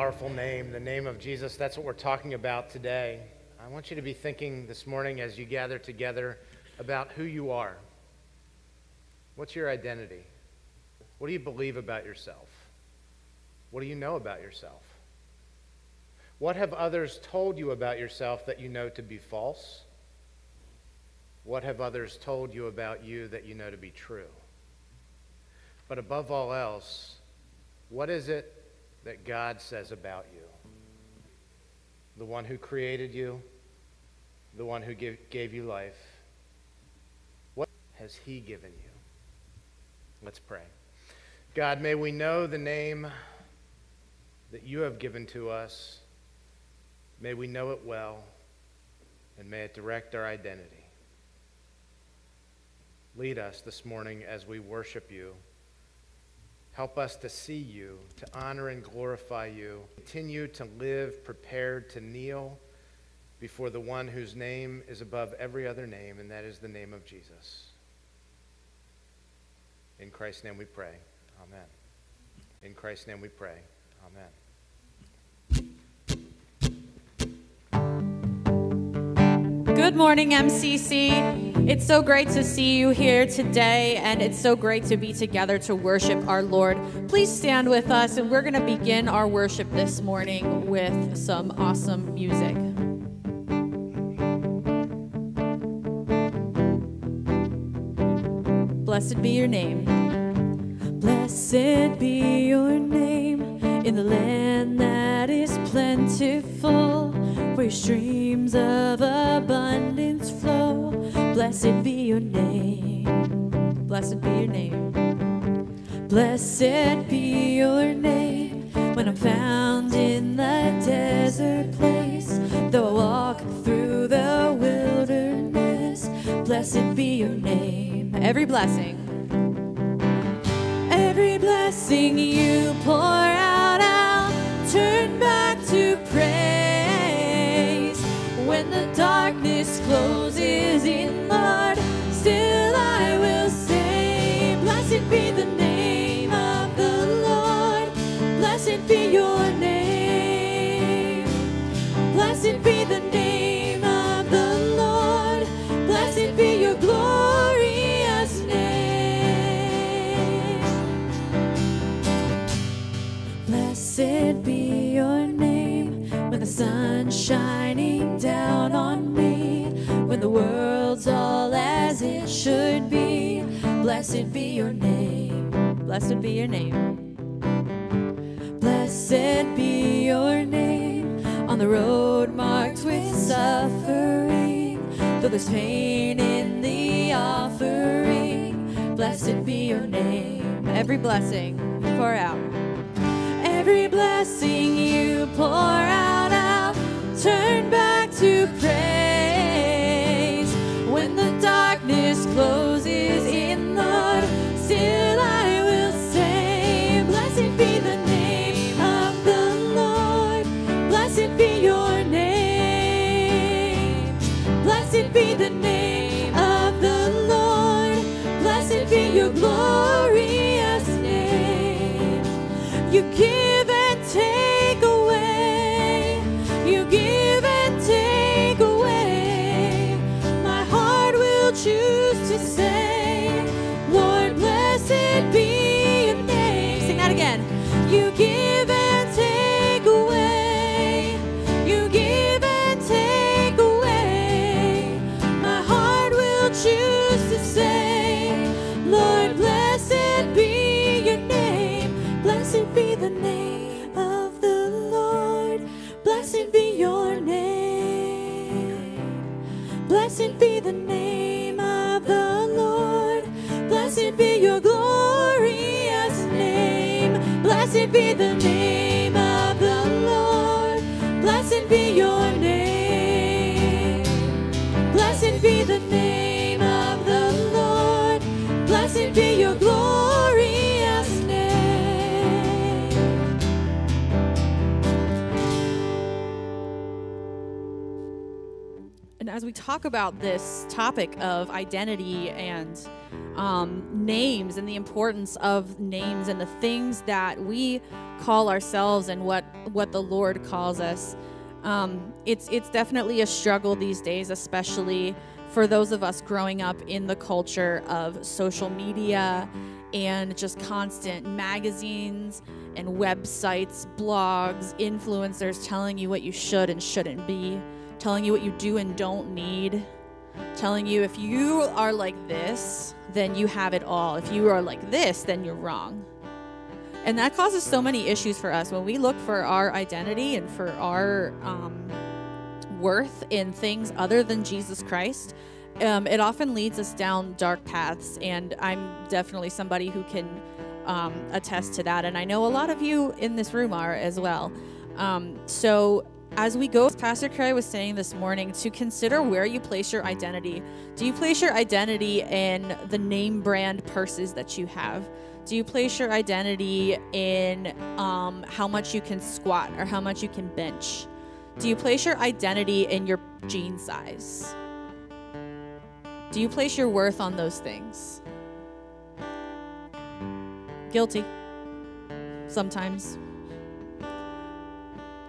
powerful name, the name of Jesus. That's what we're talking about today. I want you to be thinking this morning as you gather together about who you are. What's your identity? What do you believe about yourself? What do you know about yourself? What have others told you about yourself that you know to be false? What have others told you about you that you know to be true? But above all else, what is it that God says about you? The one who created you, the one who give, gave you life. What has he given you? Let's pray. God, may we know the name that you have given to us. May we know it well, and may it direct our identity. Lead us this morning as we worship you. Help us to see you, to honor and glorify you. Continue to live prepared to kneel before the one whose name is above every other name, and that is the name of Jesus. In Christ's name we pray. Amen. In Christ's name we pray. Amen. Good morning, MCC. It's so great to see you here today, and it's so great to be together to worship our Lord. Please stand with us, and we're going to begin our worship this morning with some awesome music. Blessed be your name. Blessed be your name in the land that is plentiful where streams of abundance flow. Blessed be your name. Blessed be your name. Blessed be your name when I'm found in the desert place. Though I walk through the wilderness, blessed be your name. Every blessing. Every blessing you pour out, I'll turn back to praise. When the darkness closes in, Lord, still I will say, Blessed be the name of the Lord. Blessed be your name. Blessed be the name of the Lord. Blessed be your glorious name. Blessed be your name when the sun's shining Blessed be your name. Blessed be your name. Blessed be your name on the road marked with suffering. Though there's pain in the offering, blessed be your name. Every blessing. you Pour out. Every blessing you pour out, I'll turn back to praise. As we talk about this topic of identity and um, names and the importance of names and the things that we call ourselves and what what the Lord calls us, um, it's it's definitely a struggle these days, especially for those of us growing up in the culture of social media and just constant magazines and websites, blogs, influencers telling you what you should and shouldn't be, telling you what you do and don't need, telling you if you are like this, then you have it all. If you are like this, then you're wrong. And that causes so many issues for us when we look for our identity and for our um, worth in things other than Jesus Christ. Um, it often leads us down dark paths, and I'm definitely somebody who can um, attest to that. And I know a lot of you in this room are as well. Um, so, as we go, Pastor Craig was saying this morning, to consider where you place your identity. Do you place your identity in the name brand purses that you have? Do you place your identity in um, how much you can squat or how much you can bench? Do you place your identity in your jean size? Do you place your worth on those things? Guilty. Sometimes.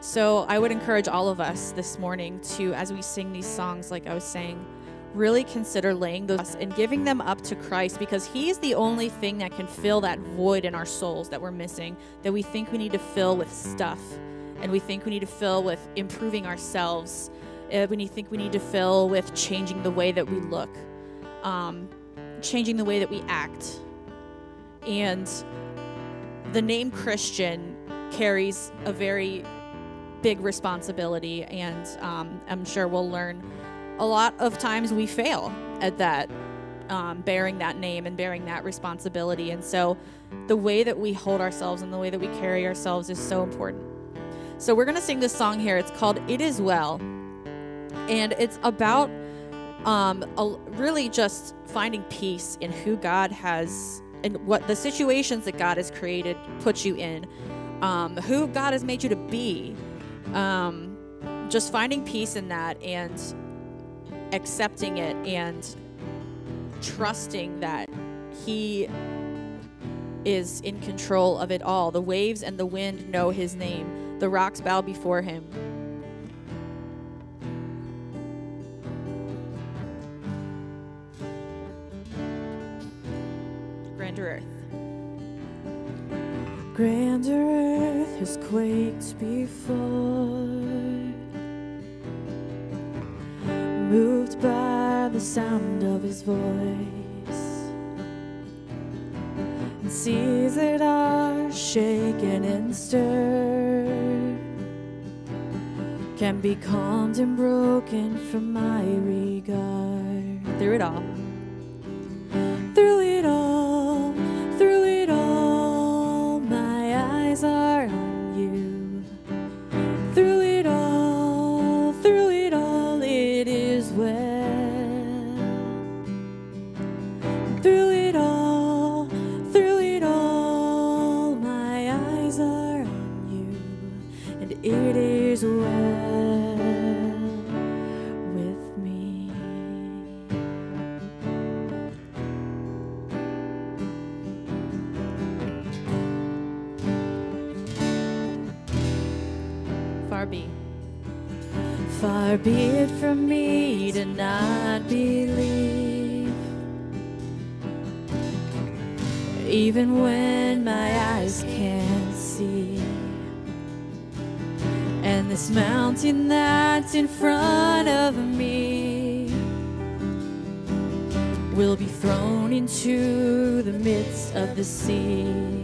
So I would encourage all of us this morning to, as we sing these songs, like I was saying, really consider laying those and giving them up to Christ because He is the only thing that can fill that void in our souls that we're missing, that we think we need to fill with stuff, and we think we need to fill with improving ourselves, uh, we think we need to fill with changing the way that we look, um, changing the way that we act. And the name Christian carries a very big responsibility, and um, I'm sure we'll learn a lot of times we fail at that, um, bearing that name and bearing that responsibility. And so the way that we hold ourselves and the way that we carry ourselves is so important. So we're going to sing this song here. It's called It Is Well. And it's about um, a, really just finding peace in who God has and what the situations that God has created put you in, um, who God has made you to be. Um, just finding peace in that and accepting it and trusting that He is in control of it all. The waves and the wind know His name, the rocks bow before Him. Grander Earth. Grander earth has quaked before, moved by the sound of his voice, and seas that are shaken and stirred can be calmed and broken from my regard. Through it all. Through it all, through it Through of the sea.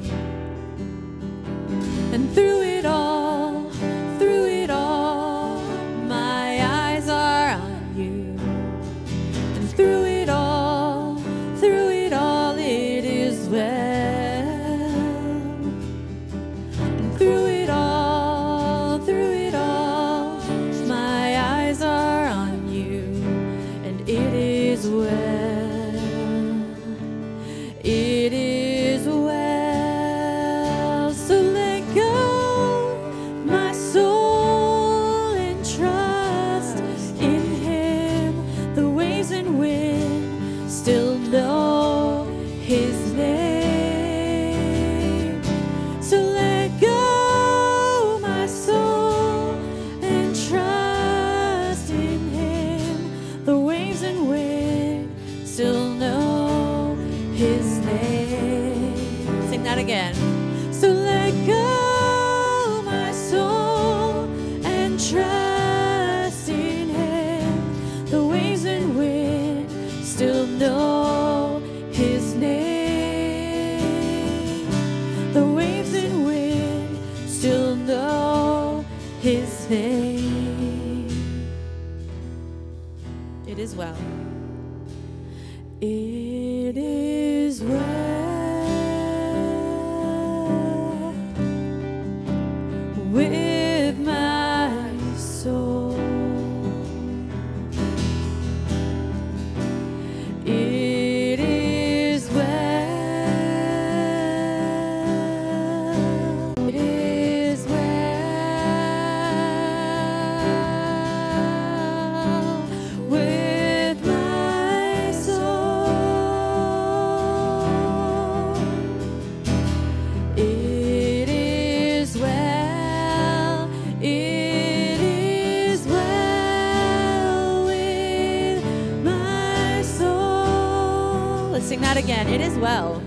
again. It is well.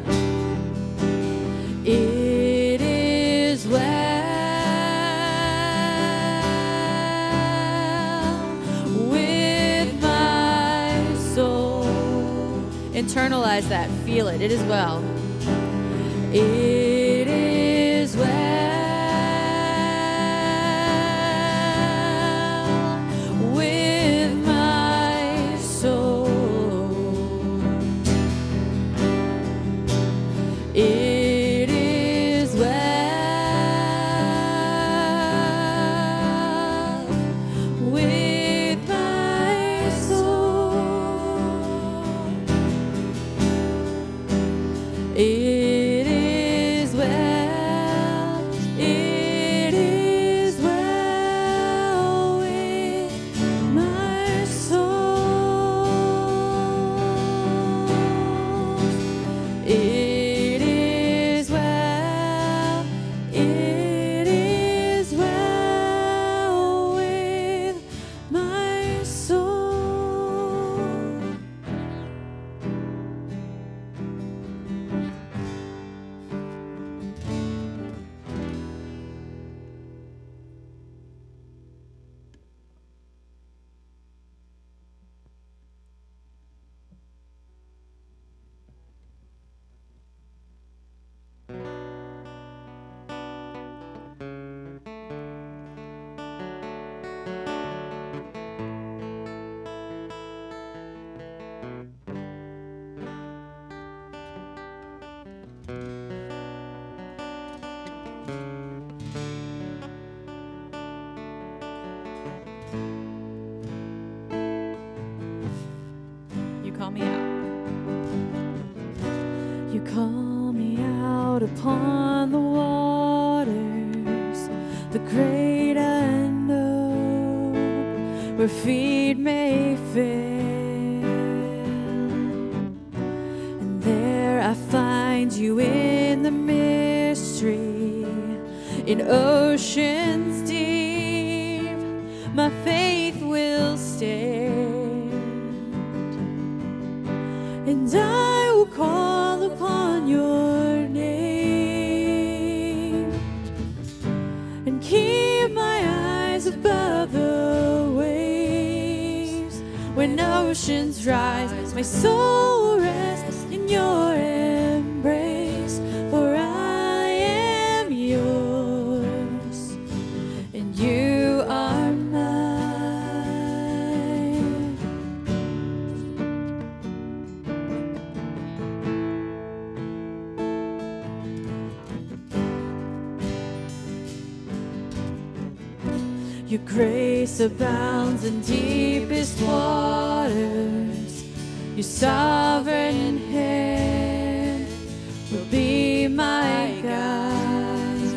It is well with my soul. Internalize that. Feel it. It is well. my soul rests in your embrace, for I am yours, and you are mine. Your grace abounds in deepest waters. Your sovereign hand will be my guide.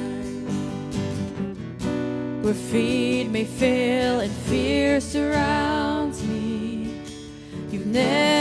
Where feet may fail and fear surrounds me, you've never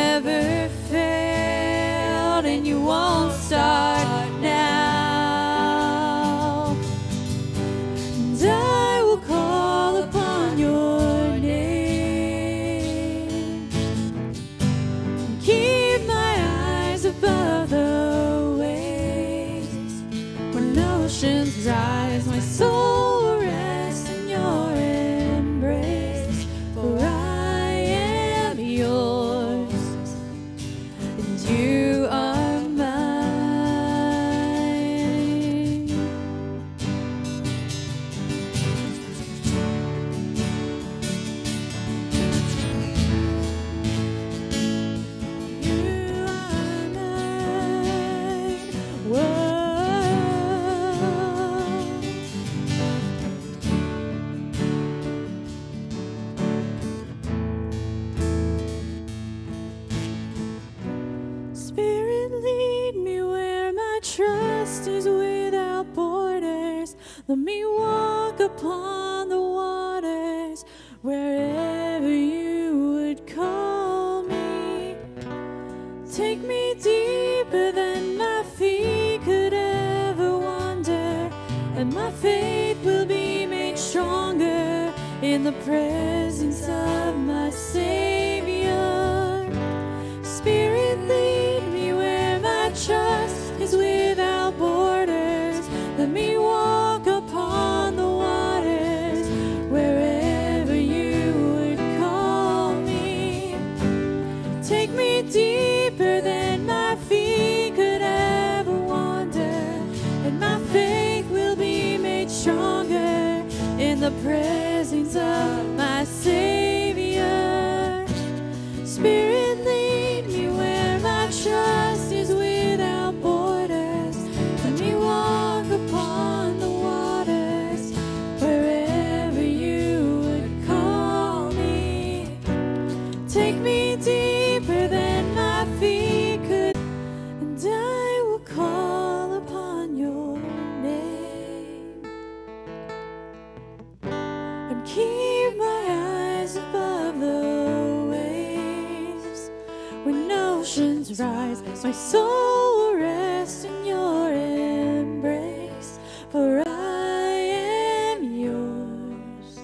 Take me deeper than my feet could ever wander, and my faith will be made stronger in the presence of my Savior. Spirit, lead me where my trust is without presence my soul will rest in your embrace, for I am yours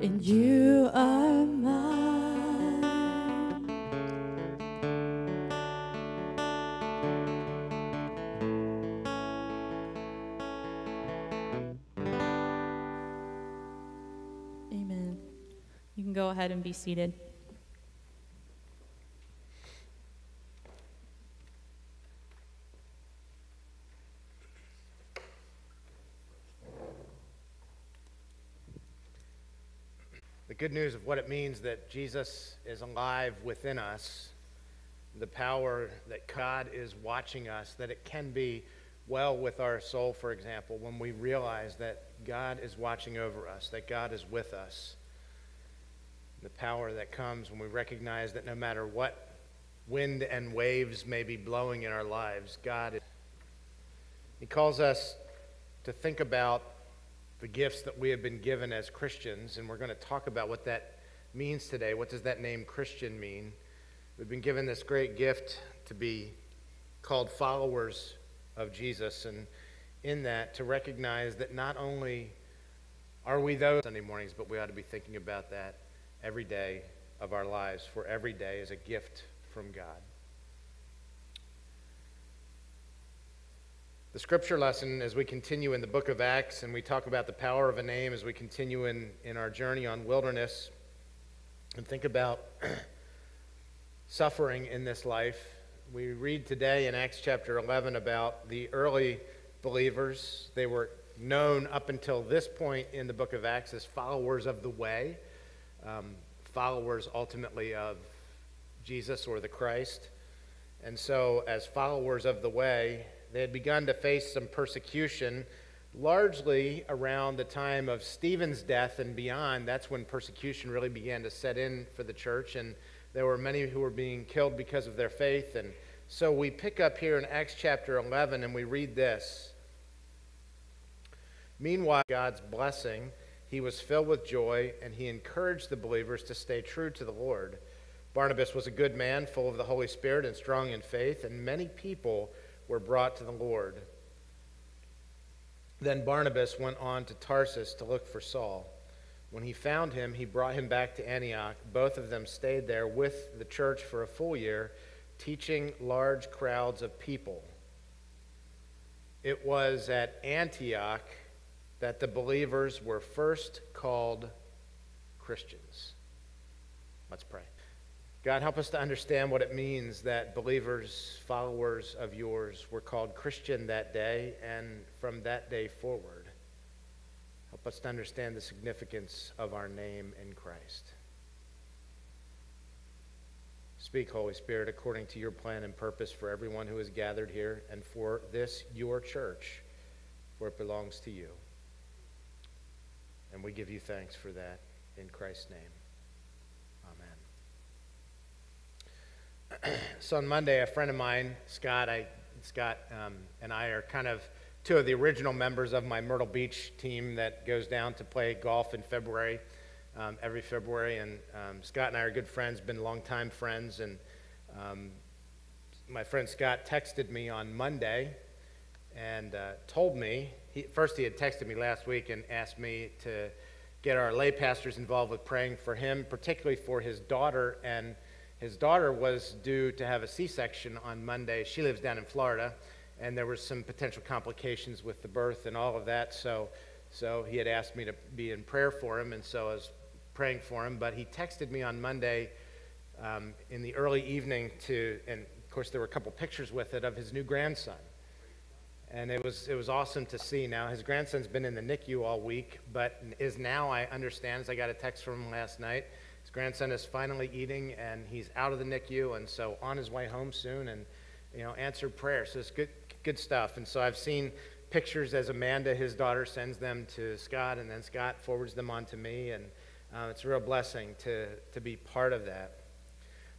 and you are mine. Amen. You can go ahead and be seated. Good news of what it means that Jesus is alive within us, the power that God is watching us, that it can be well with our soul, for example, when we realize that God is watching over us, that God is with us. The power that comes when we recognize that no matter what wind and waves may be blowing in our lives, God is. He calls us to think about the gifts that we have been given as Christians, and we're going to talk about what that means today. What does that name Christian mean? We've been given this great gift to be called followers of Jesus, and in that, to recognize that not only are we those Sunday mornings, but we ought to be thinking about that every day of our lives, for every day is a gift from God. The scripture lesson, as we continue in the book of Acts and we talk about the power of a name, as we continue in, in our journey on wilderness and think about suffering in this life, we read today in Acts chapter 11 about the early believers. They were known up until this point in the book of Acts as followers of the way, um, followers ultimately of Jesus or the Christ. And so, as followers of the way, they had begun to face some persecution, largely around the time of Stephen's death and beyond. That's when persecution really began to set in for the church, and there were many who were being killed because of their faith. And so we pick up here in Acts chapter 11 and we read this. Meanwhile, God's blessing, he was filled with joy, and he encouraged the believers to stay true to the Lord. Barnabas was a good man, full of the Holy Spirit and strong in faith, and many people were brought to the Lord. Then Barnabas went on to Tarsus to look for Saul. When he found him, he brought him back to Antioch. Both of them stayed there with the church for a full year, teaching large crowds of people. it was at Antioch that the believers were first called Christians. Let's pray. God, help us to understand what it means that believers, followers of yours, were called Christian that day and from that day forward. Help us to understand the significance of our name in Christ. Speak, Holy Spirit, according to your plan and purpose for everyone who is gathered here and for this, your church, for it belongs to you. And we give you thanks for that in Christ's name. Amen. so on Monday, a friend of mine, Scott, I, Scott um, and I are kind of two of the original members of my Myrtle Beach team that goes down to play golf in February, um, every February. And um, Scott and I are good friends, been longtime friends. And um, my friend Scott texted me on Monday and uh, told me, he, first he had texted me last week and asked me to get our lay pastors involved with praying for him, particularly for his daughter. And his daughter was due to have a C section on Monday. She lives down in Florida, and there were some potential complications with the birth and all of that. So, so he had asked me to be in prayer for him, and so I was praying for him. But he texted me on Monday um, in the early evening to, and of course, there were a couple pictures with it of his new grandson and it was it was awesome to see. Now his grandson's been in the NICU all week, but is now I understand. As I got a text from him last night, grandson is finally eating, and he's out of the NICU, and so on his way home soon, and you know answered prayer. So it's good good stuff. And so I've seen pictures as Amanda, his daughter, sends them to Scott, and then Scott forwards them on to me, and uh, it's a real blessing to to be part of that.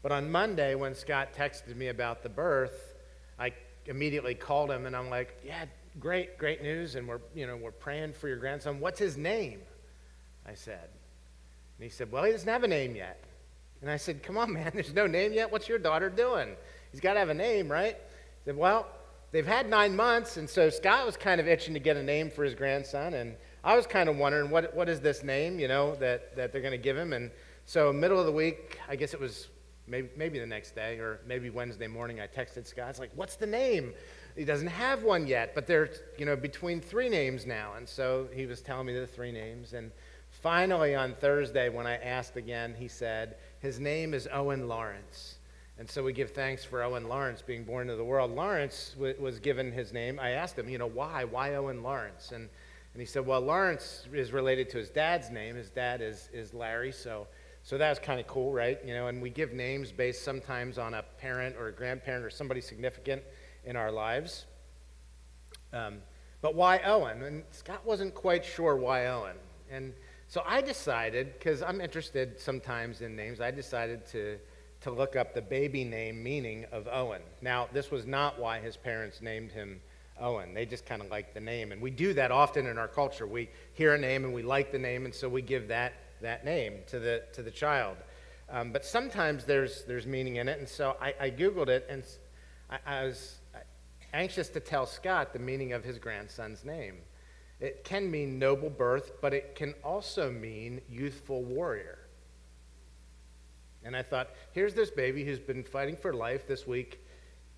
But on Monday, when Scott texted me about the birth, I immediately called him and I'm like, yeah, great, great news. And we're, you know, we're praying for your grandson. What's his name? I said. And he said, well, he doesn't have a name yet. And I said, come on, man, there's no name yet. What's your daughter doing? He's got to have a name, right? He said, well, they've had nine months. And so Scott was kind of itching to get a name for his grandson. And I was kind of wondering, what, what is this name, you know, that, that they're going to give him? And so middle of the week, I guess it was maybe, maybe the next day or maybe Wednesday morning, I texted Scott. It's like, what's the name? He doesn't have one yet, but they're, you know, between three names now. And so he was telling me the three names. And finally, on Thursday, when I asked again, he said, his name is Owen Lawrence. And so we give thanks for Owen Lawrence being born into the world. Lawrence w- was given his name. I asked him, you know, why? Why Owen Lawrence? And, and he said, well, Lawrence is related to his dad's name. His dad is, is Larry, so so that's kind of cool, right? You know, and we give names based sometimes on a parent or a grandparent or somebody significant in our lives. Um, but why Owen? And Scott wasn't quite sure why Owen. And so I decided, because I'm interested sometimes in names, I decided to, to look up the baby name meaning of Owen. Now, this was not why his parents named him Owen. They just kind of liked the name. And we do that often in our culture. We hear a name and we like the name, and so we give that that name to the, to the child. Um, but sometimes there's, there's meaning in it. And so I, I Googled it, and I, I was anxious to tell Scott the meaning of his grandson's name. It can mean noble birth, but it can also mean youthful warrior. And I thought, here's this baby who's been fighting for life this week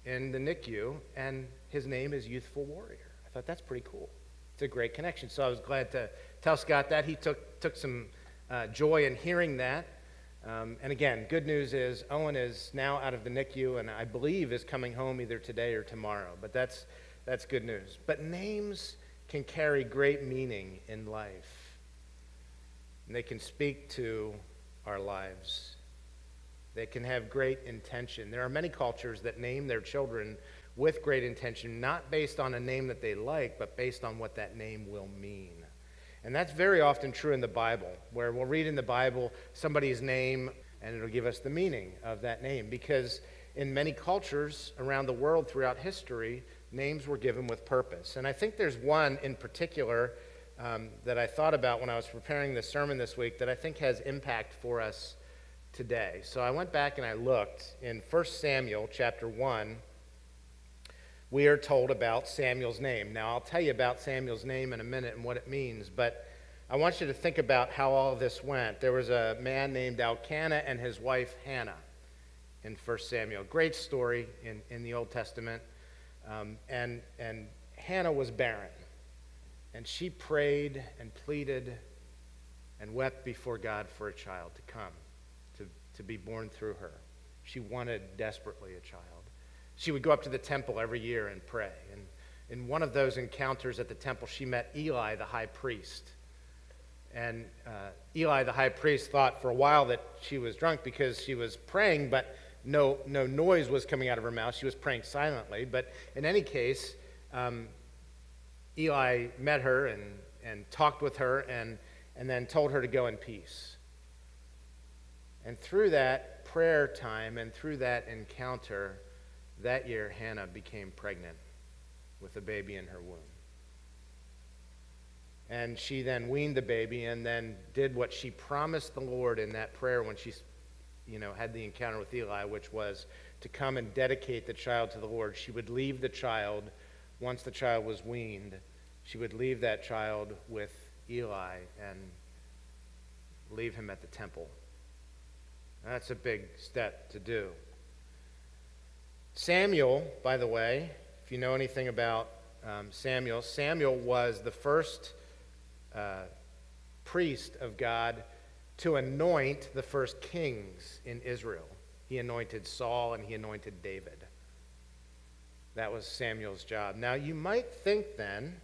in the NICU, and his name is Youthful Warrior. I thought that's pretty cool. It's a great connection. So I was glad to tell Scott that. He took, took some uh, joy in hearing that. Um, and again, good news is Owen is now out of the NICU and I believe is coming home either today or tomorrow. But that's, that's good news. But names can carry great meaning in life, and they can speak to our lives. They can have great intention. There are many cultures that name their children with great intention, not based on a name that they like, but based on what that name will mean. And that's very often true in the Bible, where we'll read in the Bible somebody's name and it'll give us the meaning of that name. Because in many cultures around the world throughout history, names were given with purpose. And I think there's one in particular um, that I thought about when I was preparing this sermon this week that I think has impact for us today. So I went back and I looked in 1 Samuel chapter 1 we are told about Samuel's name. Now, I'll tell you about Samuel's name in a minute and what it means, but I want you to think about how all this went. There was a man named Elkanah and his wife Hannah in 1 Samuel. Great story in, in the Old Testament. Um, and, and Hannah was barren. And she prayed and pleaded and wept before God for a child to come, to, to be born through her. She wanted desperately a child. She would go up to the temple every year and pray. And in one of those encounters at the temple, she met Eli, the high priest. And uh, Eli, the high priest, thought for a while that she was drunk because she was praying, but no, no noise was coming out of her mouth. She was praying silently. But in any case, um, Eli met her and, and talked with her and, and then told her to go in peace. And through that prayer time and through that encounter, that year Hannah became pregnant with a baby in her womb. And she then weaned the baby and then did what she promised the Lord in that prayer when she you know, had the encounter with Eli, which was to come and dedicate the child to the Lord. She would leave the child once the child was weaned. She would leave that child with Eli and leave him at the temple. That's a big step to do. Samuel, by the way, if you know anything about um, Samuel, Samuel was the first uh, priest of God to anoint the first kings in Israel. He anointed Saul and he anointed David. That was Samuel's job. Now, you might think then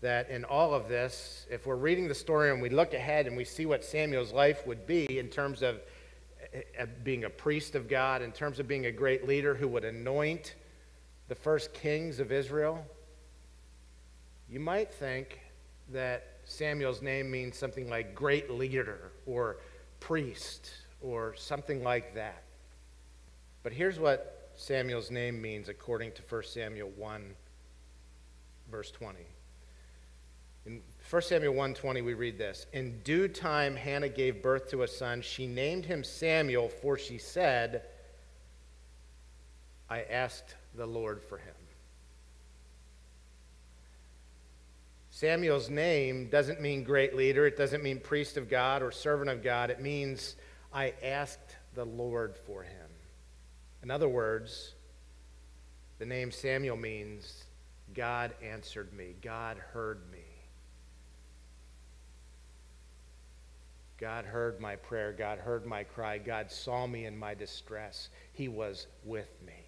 that in all of this, if we're reading the story and we look ahead and we see what Samuel's life would be in terms of eh, eh, being a priest of God, in terms of being a great leader who would anoint the first kings of Israel, you might think that Samuel's name means something like great leader or priest or something like that. But here's what Samuel's name means according to 1 Samuel 1, verse 20. In 1 Samuel 1:20 we read this. In due time Hannah gave birth to a son. She named him Samuel for she said, I asked the Lord for him. Samuel's name doesn't mean great leader, it doesn't mean priest of God or servant of God. It means I asked the Lord for him. In other words, the name Samuel means God answered me, God heard me. God heard my prayer. God heard my cry. God saw me in my distress. He was with me.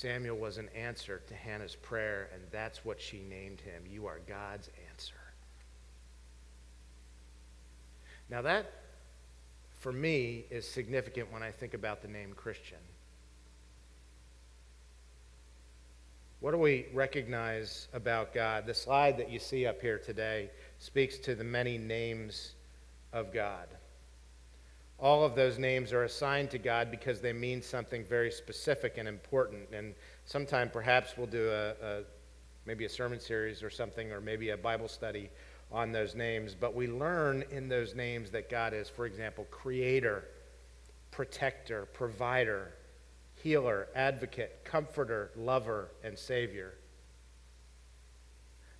Samuel was an answer to Hannah's prayer, and that's what she named him. You are God's answer. Now, that, for me, is significant when I think about the name Christian. What do we recognize about God? The slide that you see up here today speaks to the many names of God. All of those names are assigned to God because they mean something very specific and important. And sometime perhaps we'll do a, a maybe a sermon series or something, or maybe a Bible study on those names. But we learn in those names that God is, for example, creator, protector, provider, healer, advocate, comforter, lover, and savior.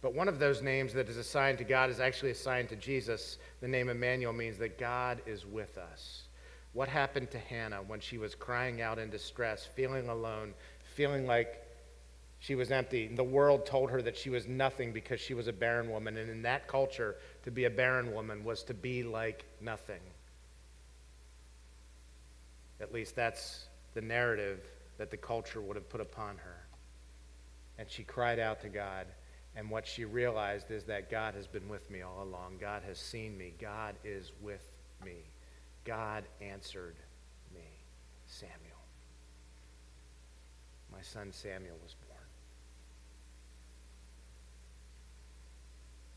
But one of those names that is assigned to God is actually assigned to Jesus. The name Emmanuel means that God is with us. What happened to Hannah when she was crying out in distress, feeling alone, feeling like she was empty? The world told her that she was nothing because she was a barren woman. And in that culture, to be a barren woman was to be like nothing. At least that's the narrative that the culture would have put upon her. And she cried out to God. And what she realized is that God has been with me all along. God has seen me. God is with me. God answered me. Samuel. My son Samuel was born.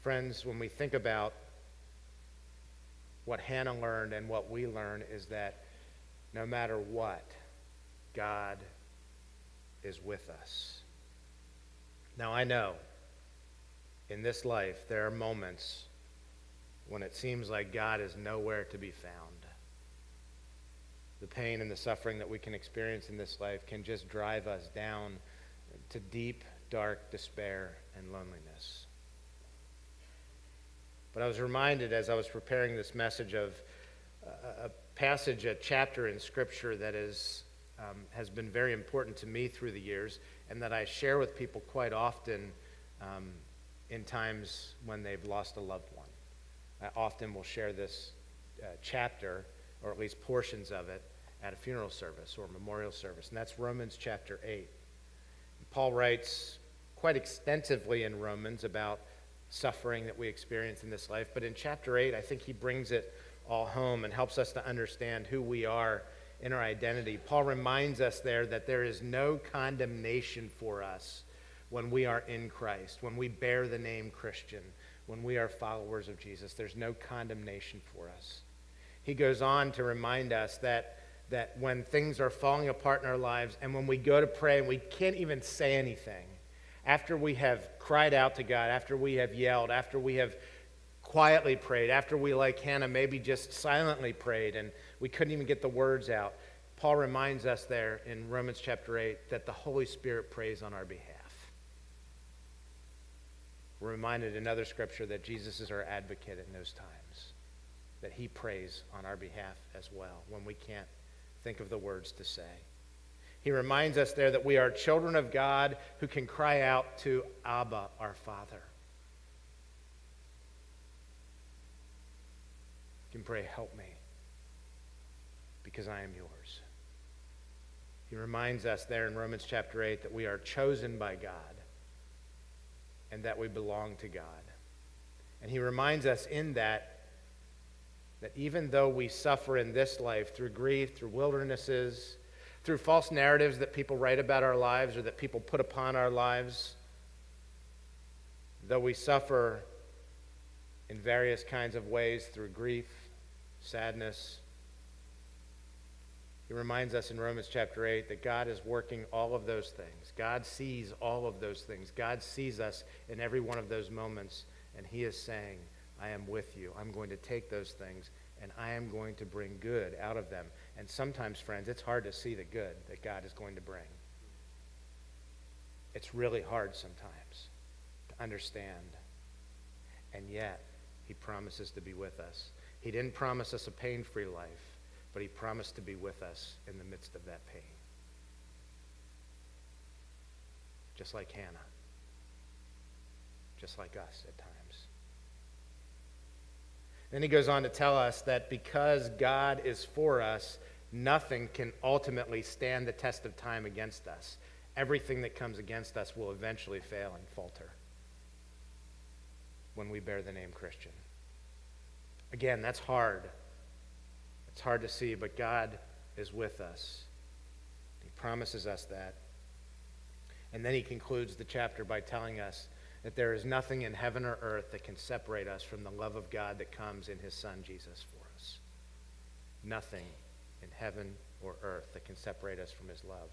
Friends, when we think about what Hannah learned and what we learn is that no matter what, God is with us. Now, I know in this life, there are moments when it seems like God is nowhere to be found. The pain and the suffering that we can experience in this life can just drive us down to deep, dark despair and loneliness. But I was reminded as I was preparing this message of a passage, a chapter in Scripture that is uh, um, has been very important to me through the years and that I share with people quite often um, in times when they've lost a loved one. I often will share this uh, chapter, or at least portions of it, at a funeral service or memorial service, and that's Romans chapter 8. Paul writes quite extensively in Romans about suffering that we experience in this life, but in chapter 8, I think he brings it all home and helps us to understand who we are in our identity. Paul reminds us there that there is no condemnation for us when we are in Christ, when we bear the name Christian, when we are followers of Jesus. There's no condemnation for us. He goes on to remind us that, that when things are falling apart in our lives and when we go to pray and we can't even say anything, after we have cried out to God, after we have yelled, after we have quietly prayed, after we, like Hannah, maybe just silently prayed and we couldn't even get the words out, Paul reminds us there in Romans chapter 8 that the Holy Spirit prays on our behalf. We're reminded in other scripture that Jesus is our advocate in those times, that he prays on our behalf as well when we can't think of the words to say. He reminds us there that we are children of God who can cry out to Abba, our Father. You can pray, Help me, because I am yours. He reminds us there in Romans chapter 8 that we are chosen by God and that we belong to God. And he reminds us in that that even though we suffer in this life through grief, through wildernesses, through false narratives that people write about our lives or that people put upon our lives, though we suffer in various kinds of ways through grief, sadness. He reminds us in Romans chapter 8 that God is working all of those things. God sees all of those things. God sees us in every one of those moments, and He is saying, I am with you. I'm going to take those things, and I am going to bring good out of them. And sometimes, friends, it's hard to see the good that God is going to bring. It's really hard sometimes to understand. And yet, He promises to be with us. He didn't promise us a pain free life, but He promised to be with us in the midst of that pain. Just like Hannah, just like us at times. Then he goes on to tell us that because God is for us, nothing can ultimately stand the test of time against us. Everything that comes against us will eventually fail and falter when we bear the name Christian. Again, that's hard. It's hard to see, but God is with us. He promises us that. And then he concludes the chapter by telling us that there is nothing in heaven or earth that can separate us from the love of God that comes in his Son, Jesus, for us. Nothing in heaven or earth that can separate us from his love.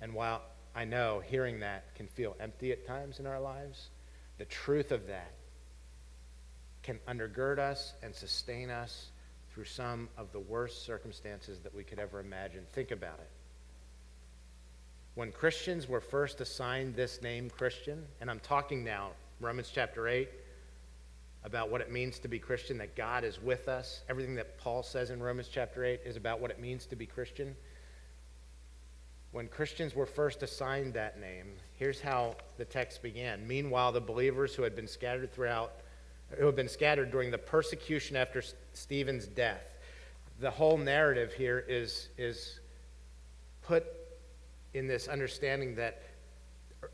And while I know hearing that can feel empty at times in our lives, the truth of that can undergird us and sustain us through some of the worst circumstances that we could ever imagine. Think about it. When Christians were first assigned this name Christian, and I'm talking now, Romans chapter 8, about what it means to be Christian, that God is with us. Everything that Paul says in Romans chapter 8 is about what it means to be Christian. When Christians were first assigned that name, here's how the text began. Meanwhile, the believers who had been scattered throughout who have been scattered during the persecution after Stephen's death. The whole narrative here is, is put in this understanding that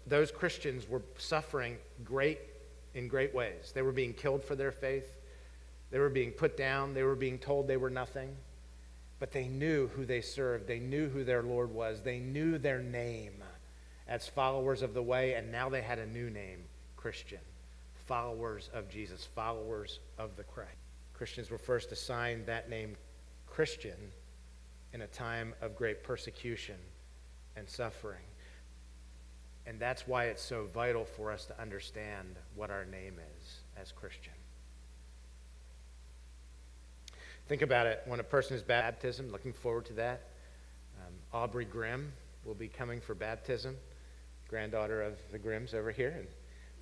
those Christians were suffering great in great ways. They were being killed for their faith. They were being put down. They were being told they were nothing. But they knew who they served. They knew who their Lord was. They knew their name as followers of the way, and now they had a new name Christian followers of Jesus, followers of the Christ. Christians were first assigned that name Christian in a time of great persecution and suffering. And that's why it's so vital for us to understand what our name is as Christian. Think about it when a person is baptism, looking forward to that. Um, Aubrey Grimm will be coming for baptism, granddaughter of the Grimms over here. And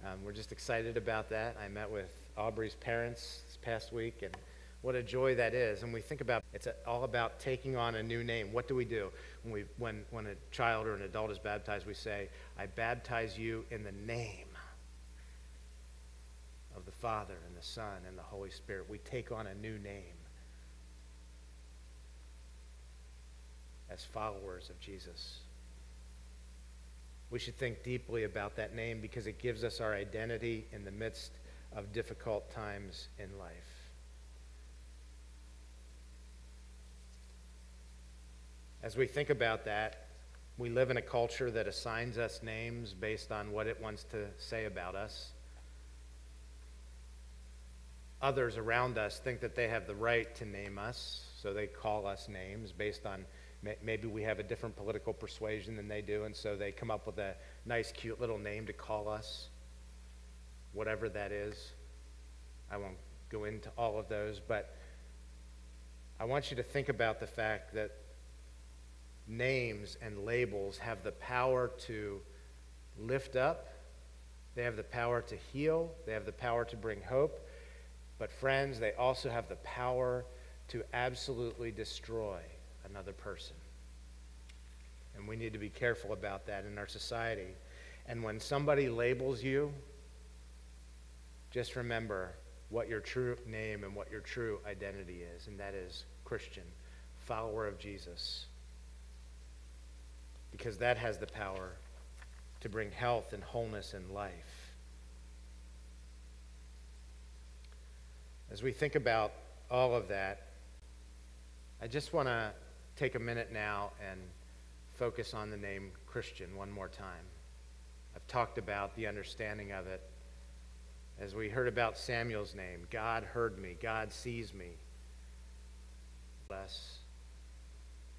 um, we're just excited about that. I met with Aubrey's parents this past week, and what a joy that is. And we think about it's all about taking on a new name. What do we do when we when when a child or an adult is baptized? We say, "I baptize you in the name of the Father and the Son and the Holy Spirit." We take on a new name as followers of Jesus. We should think deeply about that name because it gives us our identity in the midst of difficult times in life. As we think about that, we live in a culture that assigns us names based on what it wants to say about us. Others around us think that they have the right to name us, so they call us names based on maybe we have a different political persuasion than they do, and so they come up with a nice, cute little name to call us, whatever that is. I won't go into all of those, but I want you to think about the fact that names and labels have the power to lift up, they have the power to heal, they have the power to bring hope. But, friends, they also have the power to absolutely destroy another person. And we need to be careful about that in our society. And when somebody labels you, just remember what your true name and what your true identity is, and that is Christian, follower of Jesus because that has the power to bring health and wholeness and life. As we think about all of that, I just want to take a minute now and focus on the name Christian one more time. I've talked about the understanding of it. As we heard about Samuel's name, God heard me, God sees me. Less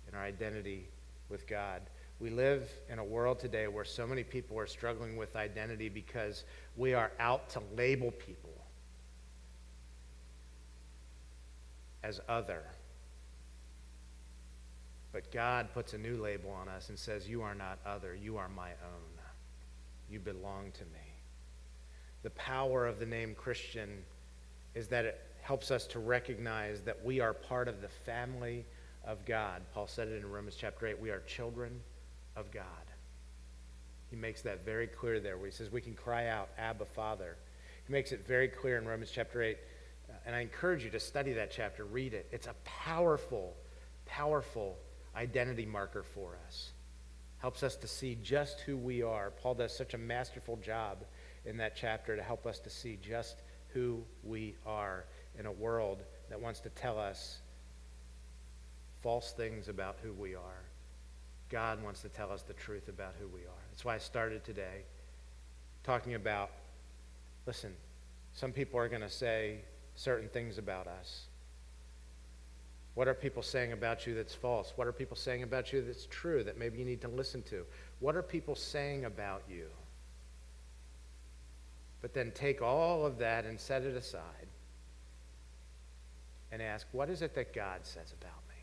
in our identity with God. We live in a world today where so many people are struggling with identity because we are out to label people as other. But God puts a new label on us and says, You are not other, you are my own. You belong to me. The power of the name Christian is that it helps us to recognize that we are part of the family of God. Paul said it in Romans chapter 8 we are children of God. He makes that very clear there where he says we can cry out, Abba, Father. He makes it very clear in Romans chapter 8. Uh, and I encourage you to study that chapter, read it. It's a powerful, powerful identity marker for us. Helps us to see just who we are. Paul does such a masterful job in that chapter to help us to see just who we are in a world that wants to tell us false things about who we are. God wants to tell us the truth about who we are. That's why I started today talking about listen, some people are going to say certain things about us. What are people saying about you that's false? What are people saying about you that's true that maybe you need to listen to? What are people saying about you? But then take all of that and set it aside and ask, what is it that God says about me?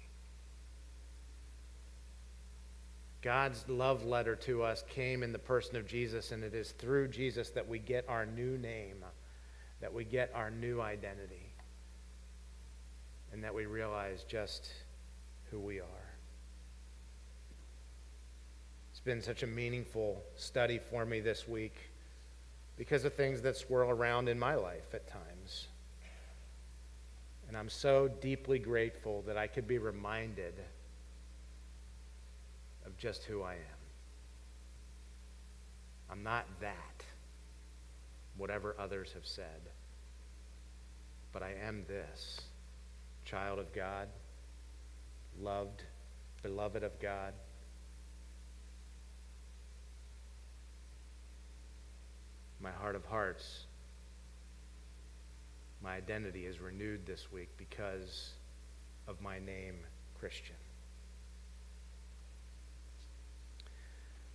God's love letter to us came in the person of Jesus, and it is through Jesus that we get our new name, that we get our new identity, and that we realize just who we are. It's been such a meaningful study for me this week because of things that swirl around in my life at times. And I'm so deeply grateful that I could be reminded of just who I am. I'm not that, whatever others have said, but I am this child of God, loved, beloved of God. My heart of hearts, my identity is renewed this week because of my name, Christian.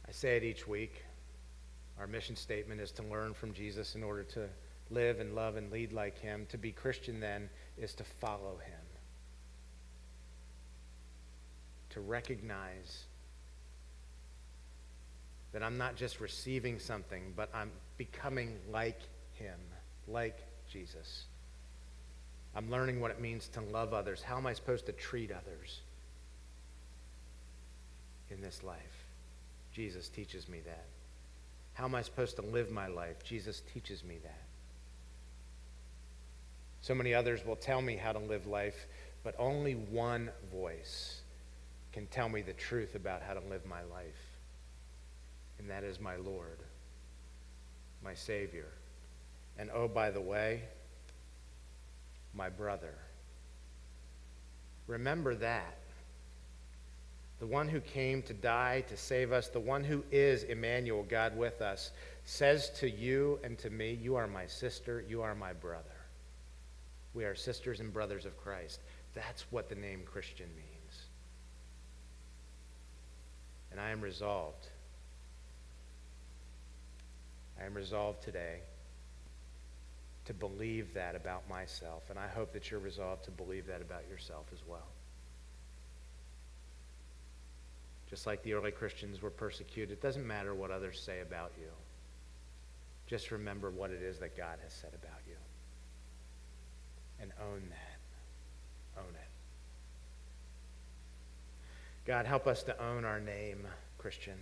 I say it each week. Our mission statement is to learn from Jesus in order to live and love and lead like him. To be Christian, then, is to follow him. To recognize that I'm not just receiving something, but I'm becoming like him, like Jesus. I'm learning what it means to love others. How am I supposed to treat others in this life? Jesus teaches me that. How am I supposed to live my life? Jesus teaches me that. So many others will tell me how to live life, but only one voice can tell me the truth about how to live my life, and that is my Lord, my Savior. And oh, by the way, my brother. Remember that. The one who came to die to save us, the one who is Emmanuel, God with us, says to you and to me, You are my sister, you are my brother. We are sisters and brothers of Christ. That's what the name Christian means. And I am resolved. I am resolved today to believe that about myself. And I hope that you're resolved to believe that about yourself as well. Just like the early Christians were persecuted, it doesn't matter what others say about you. Just remember what it is that God has said about you. And own that. Own it. God, help us to own our name, Christian.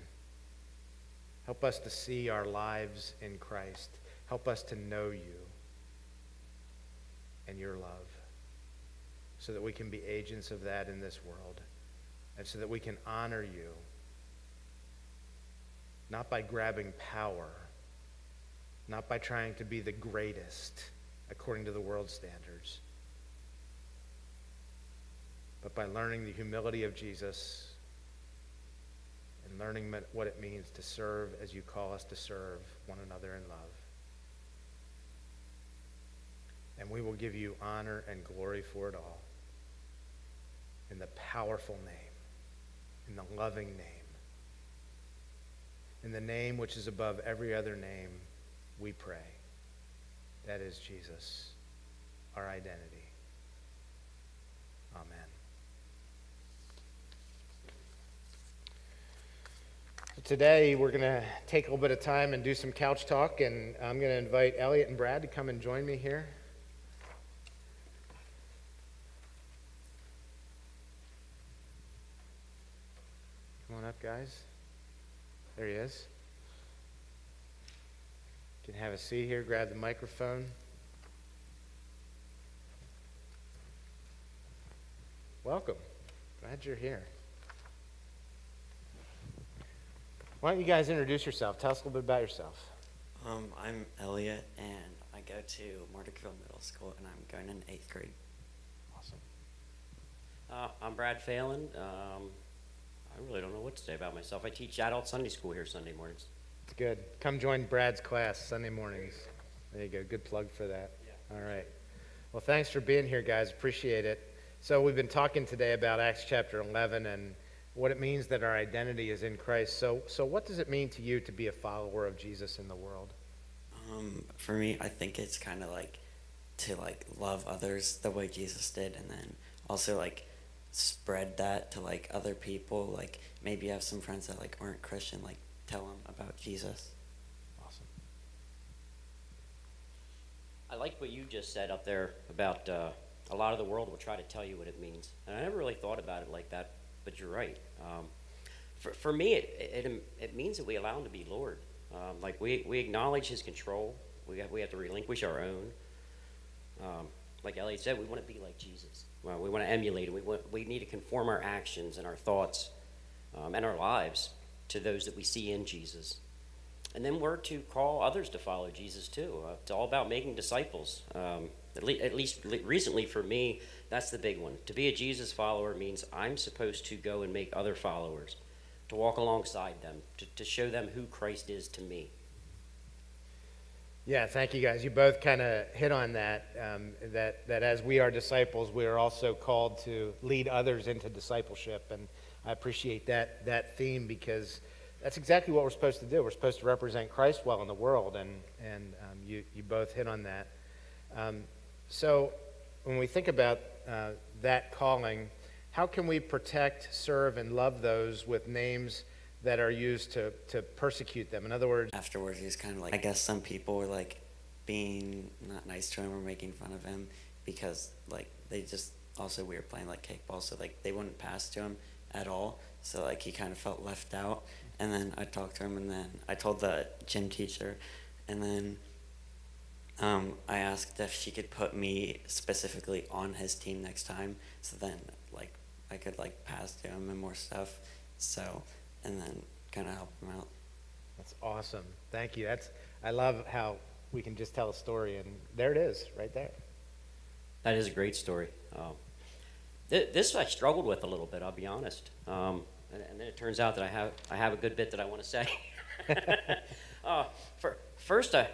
Help us to see our lives in Christ. Help us to know you and your love so that we can be agents of that in this world and so that we can honor you not by grabbing power, not by trying to be the greatest according to the world's standards, but by learning the humility of Jesus and learning what it means to serve as you call us to serve one another in love. And we will give you honor and glory for it all. In the powerful name, in the loving name, in the name which is above every other name, we pray. That is Jesus, our identity. Amen. Today, we're going to take a little bit of time and do some couch talk, and I'm going to invite Elliot and Brad to come and join me here. Come on up, guys. There he is. You can have a seat here, grab the microphone. Welcome. Glad you're here. Why don't you guys introduce yourself? Tell us a little bit about yourself. Um, I'm Elliot, and I go to Marticville Middle School, and I'm going in eighth grade. Awesome. Uh, I'm Brad Phelan. Um, I really don't know what to say about myself. I teach adult Sunday school here Sunday mornings. It's good. Come join Brad's class Sunday mornings. There you go. Good plug for that. Yeah. All right. Well, thanks for being here, guys. Appreciate it. So, we've been talking today about Acts chapter 11 and what it means that our identity is in Christ. So, so what does it mean to you to be a follower of Jesus in the world? Um, for me, I think it's kind of like to like love others the way Jesus did, and then also like spread that to like other people like maybe have some friends that like aren't christian like tell them about jesus awesome i like what you just said up there about uh, a lot of the world will try to tell you what it means and i never really thought about it like that but you're right um, for, for me it, it, it means that we allow him to be lord um, like we, we acknowledge his control we have, we have to relinquish our own um, like elliot said we want to be like jesus well, we want to emulate it. We, want, we need to conform our actions and our thoughts um, and our lives to those that we see in Jesus. And then we're to call others to follow Jesus too. Uh, it's all about making disciples. Um, at, le- at, least recently for me, that's the big one. To be a Jesus follower means I'm supposed to go and make other followers, to walk alongside them, to, to show them who Christ is to me. Yeah, thank you guys. You both kind of hit on that, um, that, that as we are disciples, we are also called to lead others into discipleship. And I appreciate that, that theme because that's exactly what we're supposed to do. We're supposed to represent Christ well in the world, and, and um, you, you both hit on that. Um, so when we think about uh, that calling, how can we protect, serve, and love those with names that are used to, to persecute them. In other words, afterwards, he was kind of like, I guess some people were like being not nice to him or making fun of him. because like they just also we were playing like kickball, so like they wouldn't pass to him at all. So like he kind of felt left out. And then I talked to him, and then I told the gym teacher, and then um, I asked if she could put me specifically on his team next time, so then like I could like pass to him and more stuff. So and then kind of help him out. That's awesome. Thank you. That's I love how we can just tell a story, and there it is, right there. That is a great story. Um, th- this I struggled with a little bit. I'll be honest. Um, and, and then it turns out that I have I have a good bit that I want to say. uh, for, first, I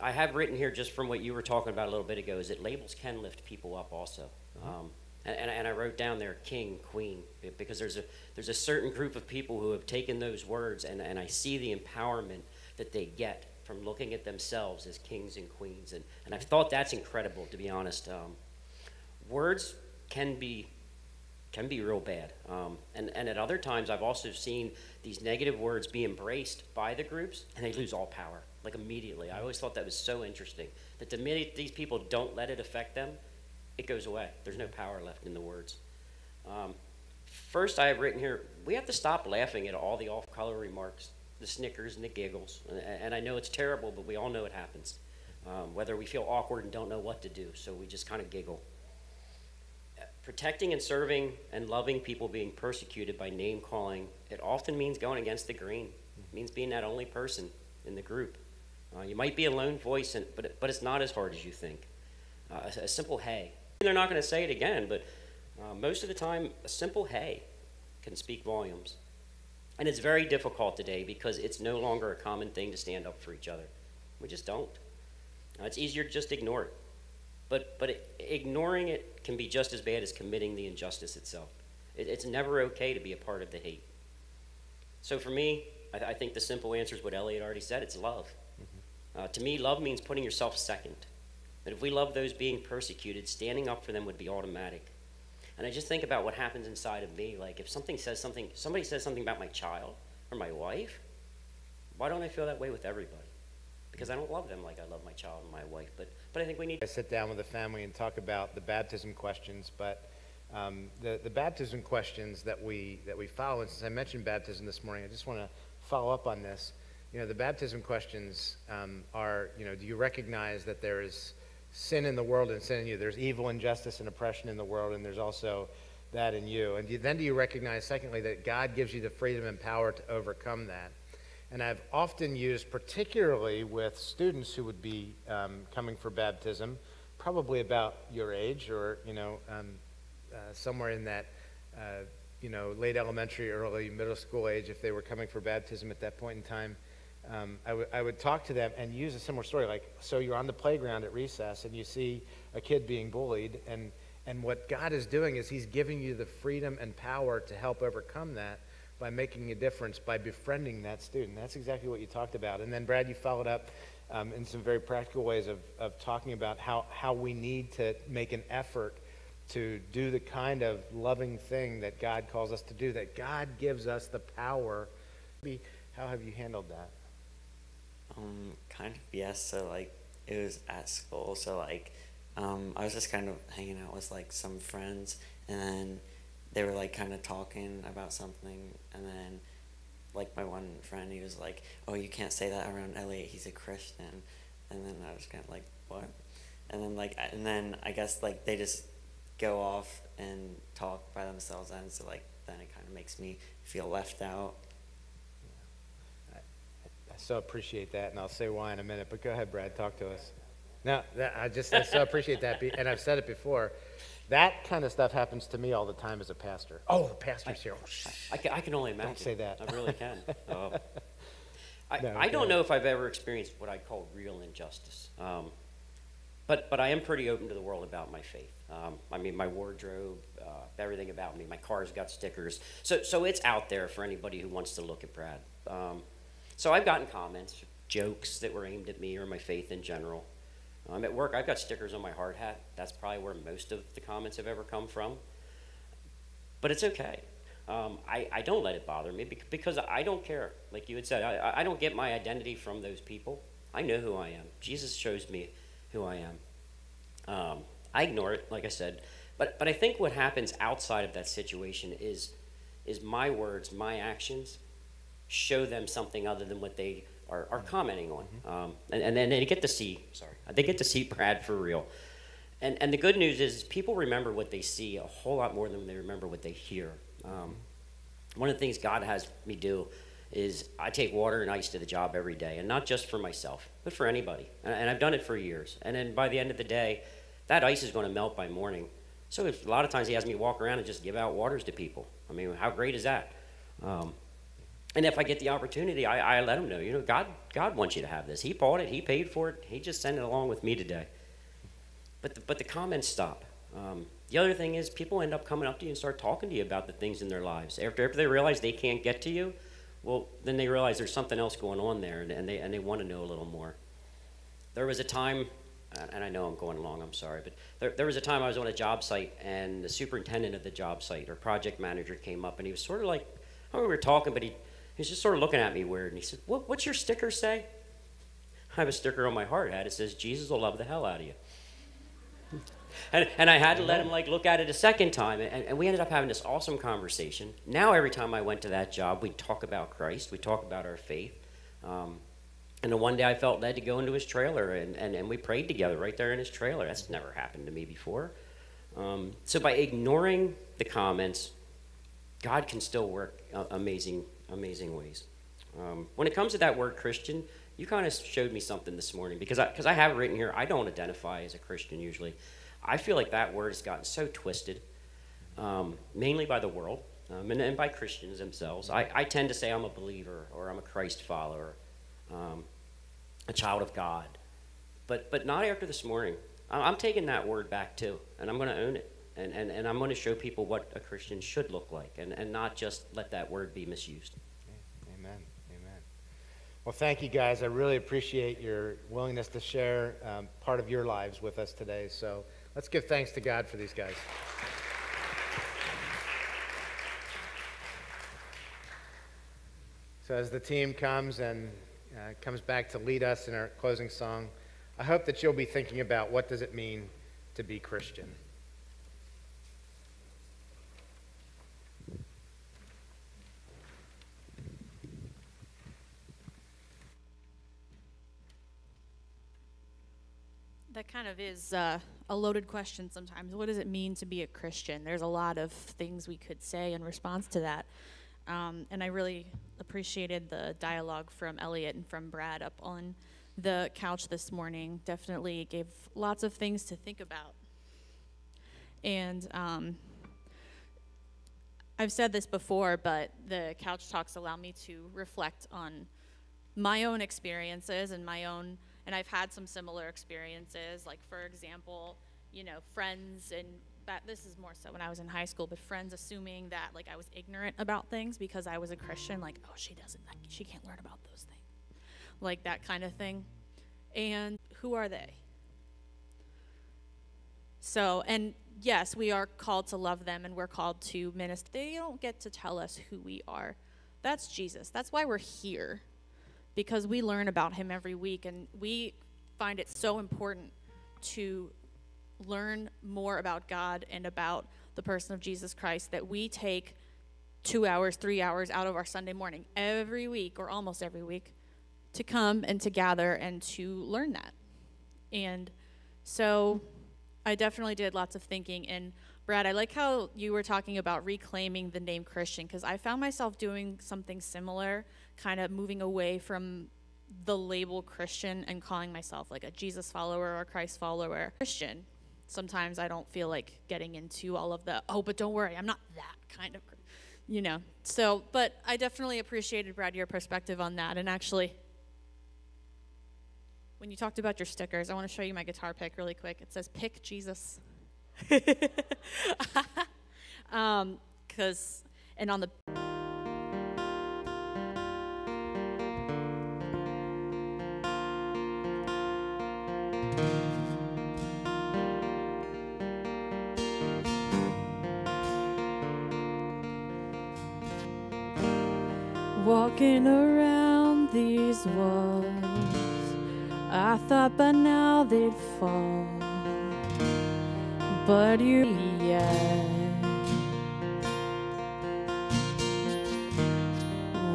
I have written here just from what you were talking about a little bit ago is that labels can lift people up also. Um, and, and, and I wrote down there king, queen, because there's a there's a certain group of people who have taken those words and, and I see the empowerment that they get from looking at themselves as kings and queens. And, and I've thought that's incredible, to be honest. Um, words can be can be real bad. Um, and, and at other times, I've also seen these negative words be embraced by the groups, and they lose all power, like immediately. I always thought that was so interesting that the minute these people don't let it affect them, it goes away. There's no power left in the words. Um, first, I have written here we have to stop laughing at all the off color remarks, the snickers and the giggles. And, and, I know it's terrible, but we all know it happens. Um, whether we feel awkward and don't know what to do, so we just kind of giggle protecting and serving and loving people being persecuted by name calling, it often means going against the grain. It means being that only person in the group. Uh, you might be a lone voice, and, but, but it's not as hard as you think. Uh, a, a, simple hey. They're not going to say it again, but uh, most of the time, a simple hey can speak volumes. And it's very difficult today because it's no longer a common thing to stand up for each other. We just don't. Uh, it's easier to just ignore it. But, but it, ignoring it can be just as bad as committing the injustice itself. It, it's never okay to be a part of the hate. So for me, I, I think the simple answer is what Elliot already said it's love. Uh, to me, love means putting yourself second. That if we love those being persecuted, standing up for them would be automatic. And I just think about what happens inside of me. Like if something says something, somebody says something about my child or my wife, why don't I feel that way with everybody? Because I don't love them like I love my child and my wife. But but I think we need to sit down with the family and talk about the baptism questions. But um, the, the baptism questions that we, that we follow, and since I mentioned baptism this morning, I just want to follow up on this. You know, the baptism questions um, are, you know, do you recognize that there is sin in the world and sin in you? There's evil, injustice, and oppression in the world, and there's also that in you. And then do you recognize, secondly, that God gives you the freedom and power to overcome that? And I've often used, particularly with students who would be um, coming for baptism, probably about your age or, you know, um, uh, somewhere in that, uh, you know, late elementary, early middle school age, if they were coming for baptism at that point in time. Um, I, w- I would talk to them and use a similar story. Like, so you're on the playground at recess and you see a kid being bullied, and, and what God is doing is He's giving you the freedom and power to help overcome that by making a difference, by befriending that student. That's exactly what you talked about. And then, Brad, you followed up um, in some very practical ways of, of talking about how, how we need to make an effort to do the kind of loving thing that God calls us to do, that God gives us the power. How have you handled that? Um, kind of, yes. So, like, it was at school. So, like, um, I was just kind of hanging out with, like, some friends. And then they were like kind of talking about something, and then like my one friend, he was like, "Oh, you can't say that around Elliot. He's a Christian," and then I was kind of like, "What?" And then like, and then I guess like they just go off and talk by themselves, and so like then it kind of makes me feel left out. I, I so appreciate that, and I'll say why in a minute. But go ahead, Brad. Talk to us. No, that, I just I so appreciate that, and I've said it before. That kind of stuff happens to me all the time as a pastor. Oh, the pastor's here. Oh, I, can, I can only imagine. Don't say that. I really can. Uh, I, No, I don't know if I've ever experienced what I call real injustice. Um, but, but I am pretty open to the world about my faith. Um, I mean, my wardrobe, uh, everything about me. My car's got stickers. So, so it's out there for anybody who wants to look at Brad. Um, so I've gotten comments, jokes that were aimed at me or my faith in general. Um, at work, I've got stickers on my hard hat. That's probably where most of the comments have ever come from. But it's okay. Um, I, I don't let it bother me because I don't care. Like you had said, I, I don't get my identity from those people. I know who I am. Jesus shows me who I am. Um, I ignore it, like I said. But, but I think what happens outside of that situation is, is my words, my actions show them something other than what they are, are commenting on. Um, and, and then they get to see, sorry, they get to see Brad for real. And, and the good news is people remember what they see a whole lot more than they remember what they hear. Um, one of the things God has me do is I take water and ice to the job every day, and not just for myself, but for anybody. And, and I've done it for years. And then by the end of the day, that ice is going to melt by morning. So if, a lot of times he has me walk around and just give out waters to people. I mean, how great is that? Um, and if I get the opportunity, I, I let them know. You know, God, God wants you to have this. He bought it. He paid for it. He just sent it along with me today. But the, but the comments stop. Um, the other thing is, people end up coming up to you and start talking to you about the things in their lives. After, after they realize they can't get to you, well, then they realize there's something else going on there, and, and they and they want to know a little more. There was a time, and I know I'm going along. I'm sorry, but there, there was a time I was on a job site, and the superintendent of the job site or project manager came up, and he was sort of like, I mean, we were talking, but he he was just sort of looking at me weird, and he said, what, "What's your sticker say?" I have a sticker on my hard hat. It says, "Jesus will love the hell out of you." And, and I had to let him like look at it a second time, and, and we ended up having this awesome conversation. Now every time I went to that job, we'd talk about Christ, we'd talk about our faith. Um, and then one day I felt led to go into his trailer, and, and, and we prayed together right there in his trailer. That's never happened to me before. Um, so by ignoring the comments, God can still work uh, amazing, amazing ways. Um, when it comes to that word Christian, you kind of showed me something this morning because I, cause I have it written here. I don't identify as a Christian usually. I feel like that word has gotten so twisted, um, mainly by the world um, and, and, by Christians themselves. I, I, tend to say I'm a believer or I'm a Christ follower, um, a child of God. But, but not after this morning. I'm taking that word back too, and I'm going to own it. And, and, and I'm going to show people what a Christian should look like and, and not just let that word be misused. Well, thank you guys. I really appreciate your willingness to share um, part of your lives with us today. So let's give thanks to God for these guys. So as the team comes and uh, comes back to lead us in our closing song, I hope that you'll be thinking about what does it mean to be Christian. That kind of is uh, a loaded question sometimes. What does it mean to be a Christian? There's a lot of things we could say in response to that. Um, and I really appreciated the dialogue from Elliot and from Brad up on the couch this morning. Definitely gave lots of things to think about. And um, I've said this before, but the couch talks allow me to reflect on my own experiences and my own and I've had some similar experiences. Like for example, you know, friends and that this is more so when I was in high school, but friends assuming that like I was ignorant about things because I was a Christian, like oh she doesn't, like, she can't learn about those things, like that kind of thing. And who are they? So and yes, we are called to love them and we're called to minister. They don't get to tell us who we are. That's Jesus. That's why we're here because we learn about him every week and we find it so important to learn more about God and about the person of Jesus Christ that we take two hours, three hours out of our Sunday morning every week or almost every week to come and to gather and to learn that. And so I definitely did lots of thinking. And Brad, I like how you were talking about reclaiming the name Christian because I found myself doing something similar kind of moving away from the label Christian and calling myself like a Jesus follower or Christ follower. Christian. Sometimes I don't feel like getting into all of the, oh, but don't worry, I'm not that kind of, you know. So, but I definitely appreciated, Brad, your perspective on that. And actually, when you talked about your stickers, I want to show you my guitar pick really quick. It says, pick Jesus. Because, um, and on the, Walking around these walls, I thought by now they'd fall. but you yet.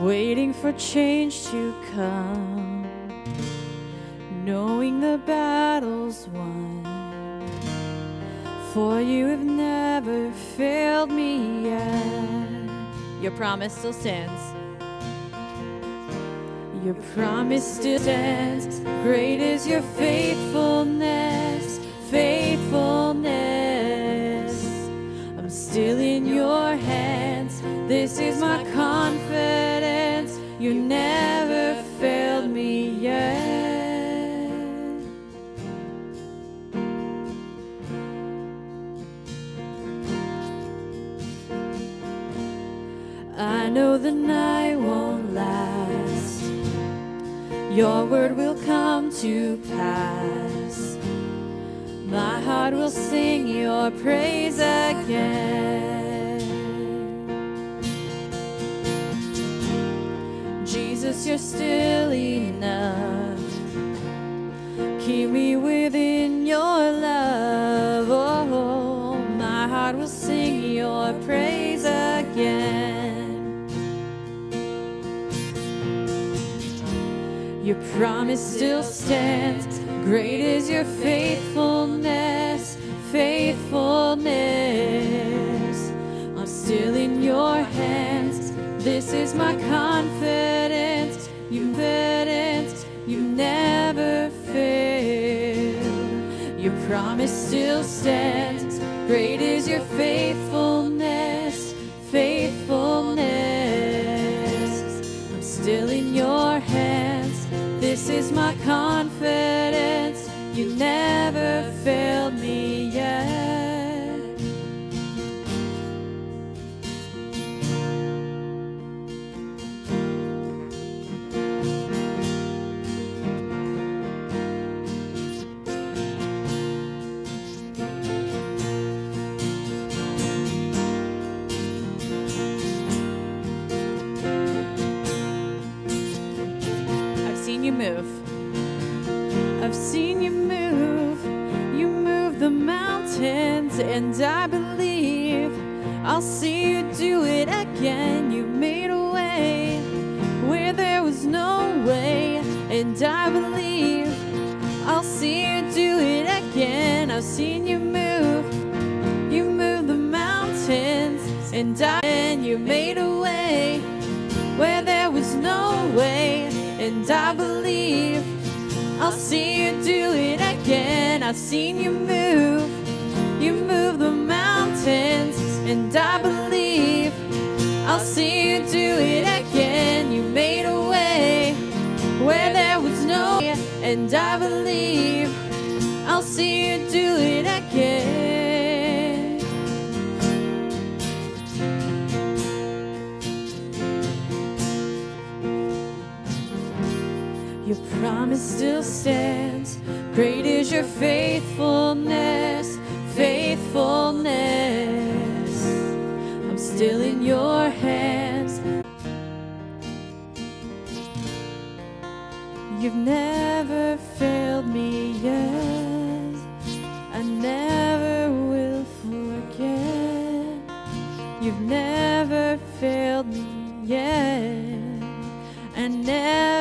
Waiting for change to come, knowing the battle's won. For you have never failed me yet. Your promise still stands. Your promise still stands. Great is your faithfulness, faithfulness. I'm still in your hands. This is my confidence. You never failed me yet. I know the night won't. Your word will come to pass. My heart will sing your praise again. Jesus, you're still enough. Keep me within your love. Oh, my heart will sing your praise Your promise still stands. Great is your faithfulness, faithfulness. I'm still in your hands. This is my confidence. You confidence. You never fail. Your promise still stands. Great is your faithfulness, faithfulness. I'm still in is my confidence. You never failed me and I believe I'll see you do it again. You made a way where there was no way, and I believe I'll see you do it again. I've seen you move. You move the mountains, and I and you made a way where there was no way, and I believe I'll see you do it again. I've seen you move, you move the mountains, and I believe I'll see you do it again. You made a way where there was no way, and I believe I'll see you do it again. Your promise still stands. Great is your faithfulness, faithfulness. I'm still in your hands. You've never failed me yet. I never will forget. You've never failed me yet. I never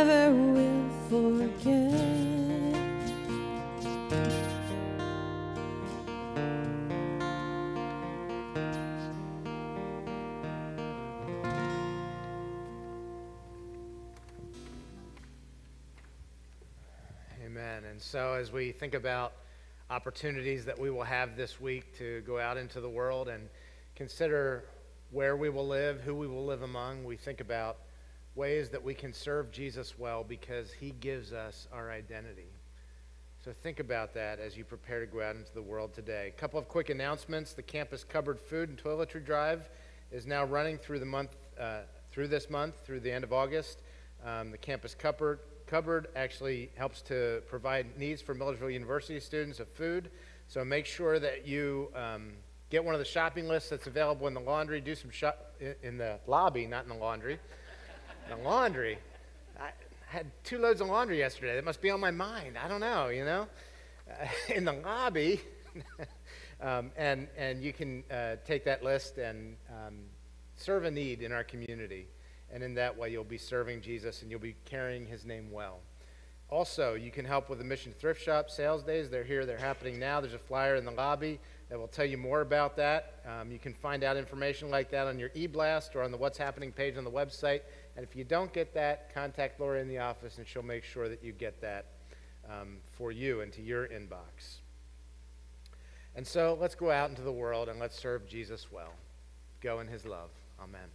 so, as we think about opportunities that we will have this week to go out into the world and consider where we will live, who we will live among, we think about ways that we can serve Jesus well because he gives us our identity. So think about that as you prepare to go out into the world today. A couple of quick announcements. The campus cupboard food and toiletry drive is now running through the month, uh, through this month, through the end of August. Um, the campus cupboard cupboard actually helps to provide needs for Millersville University students of food. So make sure that you um, get one of the shopping lists that's available in the laundry. Do some shop in- the lobby, not in the laundry. the laundry. I had two loads of laundry yesterday. That must be on my mind. I don't know, you know? Uh, in the lobby, Um, and, and you can uh, take that list and um, serve a need in our community. And in that way, you'll be serving Jesus and you'll be carrying his name well. Also, you can help with the Mission Thrift Shop sales days. They're here, they're happening now. There's a flyer in the lobby that will tell you more about that. Um, you can find out information like that on your e blast or on the What's Happening page on the website. And if you don't get that, contact Laura in the office and she'll make sure that you get that um, for you into your inbox. And so let's go out into the world and let's serve Jesus well. Go in his love. Amen.